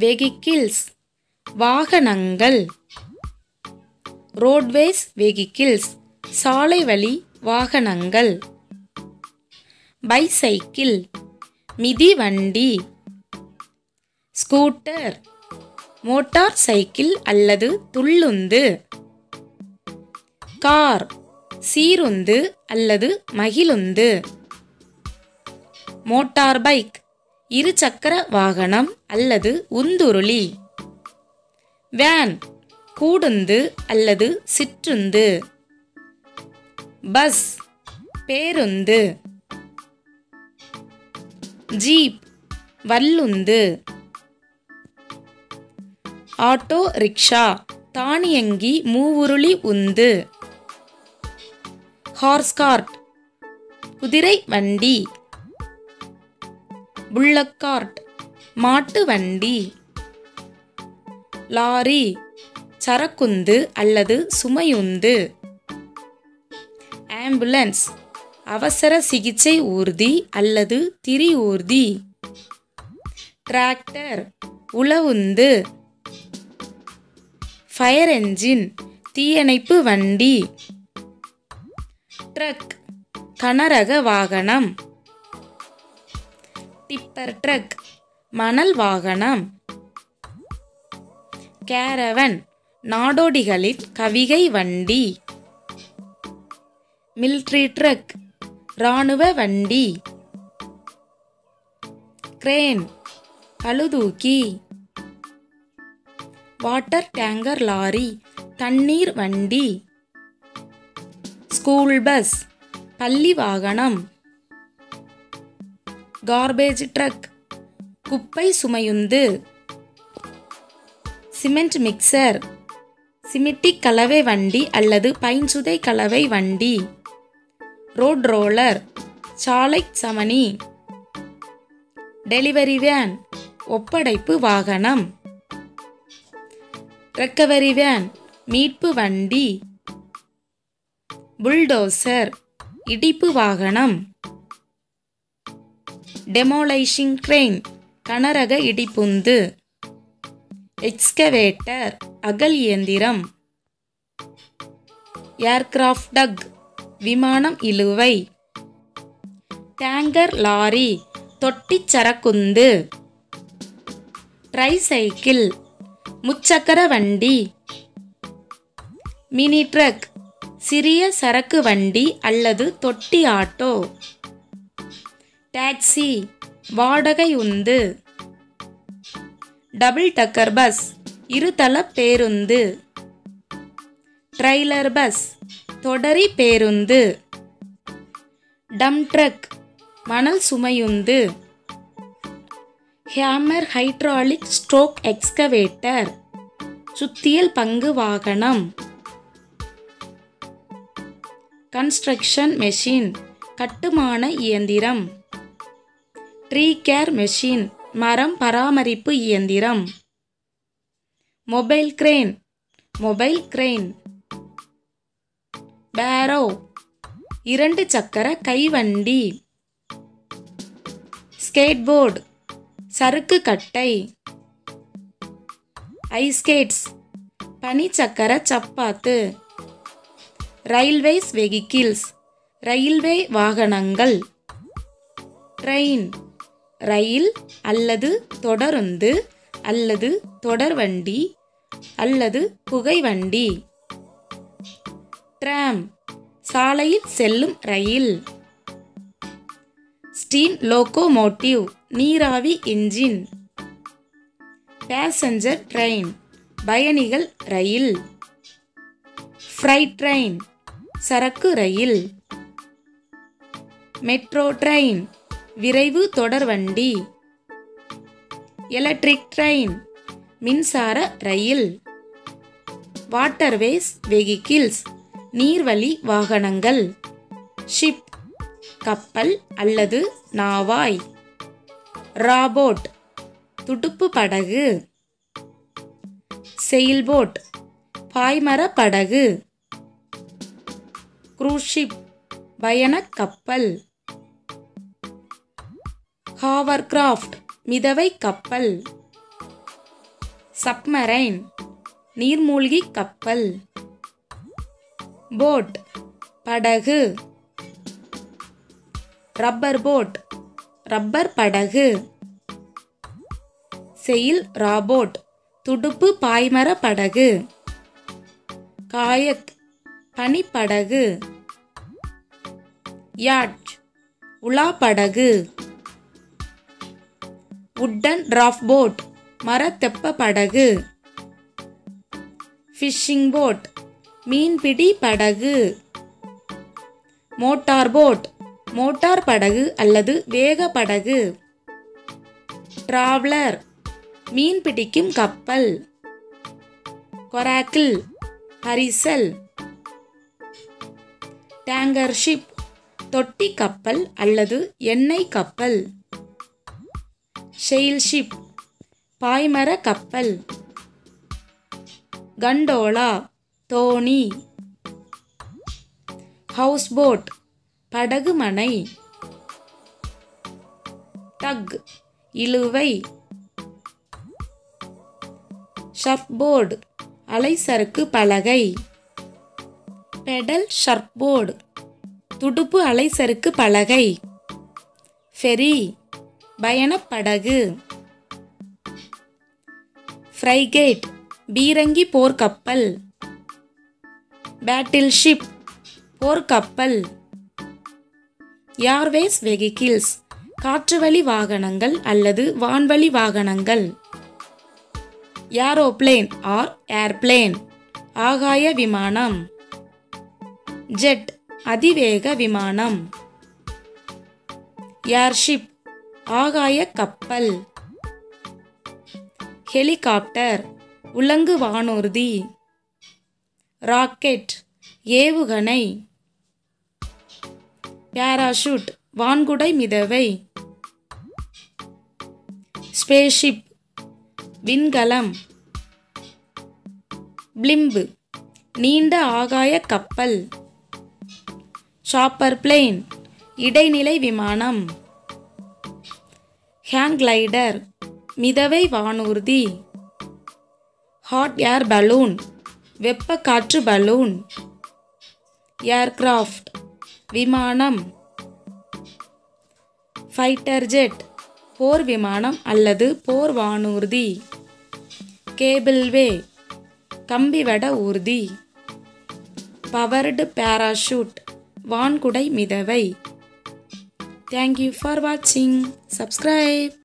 Vehicles வாகனங்கள். Roadways vehicles சாலை வழி வாகனங்கள். பைசைக்கிள். மிதிவண்டி ஸ்கூட்டர். மோட்டார் சைக்கிள் அல்லது துள்ளுந்து. கார். சீருந்து அல்லது மகிழுந்து. Motor bike. இருசக்கர வாகனம் அல்லது உந்துருளி. வேன் கூடுந்து அல்லது சிற்றுந்து. பஸ் பேருந்து. ஜீப் வல்லுந்து. ஆட்டோ ரிக்ஷா தானியங்கி மூவுருளி உந்து. ஹார்ஸ்கார்ட் குதிரை வண்டி. புல்லக்கார்ட் மாட்டு வண்டி. லாரி. சரக்குந்து அல்லது சுமையுந்து. ஆம்புலன்ஸ். அவசர சிகிச்சை ஊர்தி அல்லது திரி ஊர்தி. டிராக்டர். உளவுந்து ஃபயர் என்ஜின். தீயணைப்பு வண்டி. ட்ரக். கனரக வாகனம். டிப்பர் ட்ரக் மணல் வாகனம். கேரவன் நாடோடிகளின் கவிகை வண்டி. மில்ட்ரி ட்ரக் இராணுவ வண்டி. கிரேன் பழுதூக்கி வாட்டர் டேங்கர் லாரி தண்ணீர் வண்டி. ஸ்கூல் பஸ் பள்ளி வாகனம். கார்பேஜ் ட்ரக் குப்பை சுமையுந்து. சிமெண்ட் மிக்சர் சிமிட்டி கலவை வண்டி அல்லது பைஞ்சுதை கலவை வண்டி. ரோட் ரோலர் சாலை சமணி. டெலிவரி வேன் ஒப்படைப்பு வாகனம். ரெக்கவரி வேன் மீட்பு வண்டி. புல்டோசர் இடிப்பு வாகனம். டெமோலைஷிங் கிரெயின் கனரக இடிப்புந்து. எக்ஸ்கவேட்டர் அகல் இயந்திரம். ஏர்கிராஃப்ட் டக் விமானம் இழுவை. டேங்கர் லாரி தொட்டிச் சரக்குந்து. ட்ரைசைக்கிள் முச்சக்கர வண்டி. மினி ட்ரக் சிறிய சரக்கு வண்டி அல்லது தொட்டி ஆட்டோ. டாக்ஸி வாடகை உந்து டபுள் டக்கர் பஸ் இருதள பேருந்து. ட்ரைலர் பஸ் தொடரி பேருந்து. டம் ட்ரக் மணல் சுமையுந்து ஹேமர் ஹைட்ராலிக் ஸ்ட்ரோக் எக்ஸ்கவேட்டர் சுத்தியல் பங்கு வாகனம். கன்ஸ்ட்ரக்ஷன் மெஷின் கட்டுமான இயந்திரம். ட்ரீ கேர் மெஷின் மரம் பராமரிப்பு இயந்திரம். மொபைல் கிரெயின் மொபைல் கிரெயின் பேரோ இரண்டு சக்கர கைவண்டி. ஸ்கேட்போர்டு சறுக்கு கட்டை. ஐஸ்கேட்ஸ் பனிச்சக்கர சப்பாத்து. ரயில்வேஸ் வெஹிக்கிள்ஸ் ரயில்வே வாகனங்கள். ட்ரெயின் ரயில் அல்லது தொடருந்து அல்லது தொடர்வண்டி அல்லது புகைவண்டி. ட்ராம் சாலையில் செல்லும் ரயில். ஸ்டீம் லோகோமோட்டிவ் நீராவி இன்ஜின் பேசஞ்சர் ட்ரெயின் பயணிகள் ரயில். ஃப்ரைட் ட்ரெயின் சரக்கு ரயில். மெட்ரோ ட்ரெயின் விரைவு தொடர்வண்டி எலக்ட்ரிக் ட்ரெயின் மின்சார ரயில். வாட்டர்வேஸ் வெஹிக்கிள்ஸ் நீர்வழி வாகனங்கள். ஷிப் கப்பல் அல்லது நாவாய். ராபோட் துடுப்பு படகு. செயில்போட் பாய்மர படகு. குரூஷிப் பயணக் கப்பல். ஹாவர்கிராஃப்ட் மிதவை கப்பல். சப்மரைன் நீர்மூழ்கி கப்பல். போட் படகு. ரப்பர் போட் ரப்பர் படகு. செயில் ராபோட் துடுப்பு பாய்மர படகு. காயக் பனிப்படகு. யாட் உலா படகு உட்டன் ராஃப் போட் மரத்தெப்ப படகு. ஃபிஷிங் போட் மீன்பிடி படகு. மோட்டார் போட் மோட்டார் படகு அல்லது வேக படகு. டிராவலர் மீன் பிடிக்கும் கப்பல். கொராக்கிள் பரிசல். டேங்கர் ஷிப் தொட்டி கப்பல் அல்லது எண்ணெய் கப்பல். ஷெயில் ஷிப் பாய்மர கப்பல் கண்டோலா தோணி ஹவுஸ்போட் படகுமனை படகு மனை டக் இழுவை ஷர்ஃபோர்டு அலைசறுக்கு பலகை பெடல் ஷர்ஃபோர்டு துடுப்பு அலைசருக்கு பலகை ஃபெரி பயணப்படகு. ஃப்ரைகேட் பீரங்கி போர்க்கப்பல். பேட்டில் ஷிப் போர்க்கப்பல். ஏர்வேஸ் வெஹிக்கிள்ஸ் காற்றுவழி வாகனங்கள் அல்லது வான்வழி வாகனங்கள். ஏரோப்ளேன் ஆர் ஏர்பிளேன் ஆகாய விமானம். ஜெட் அதிவேக விமானம். ஏர்ஷிப் ஆகாய கப்பல் ஹெலிகாப்டர் உலங்கு வானூர்தி. ராக்கெட் ஏவுகணை. பேராஷூட் வான்குடை மிதவை. ஸ்பேஷிப் விண்கலம். பிளிம்பு நீண்ட ஆகாய கப்பல் ஷாப்பர் பிளேன் இடைநிலை விமானம். ஹேங் கிளைடர் மிதவை வானூர்தி. ஹாட் ஏர் பலூன் வெப்ப காற்று பலூன். ஏர்கிராஃப்ட் விமானம். ஃபைட்டர் ஜெட் போர் விமானம் அல்லது போர் வானூர்தி. கேபிள்வே கம்பிவட ஊர்தி. பவர்டு பேராஷூட் வான்குடை மிதவை. Thank you for watching. Subscribe.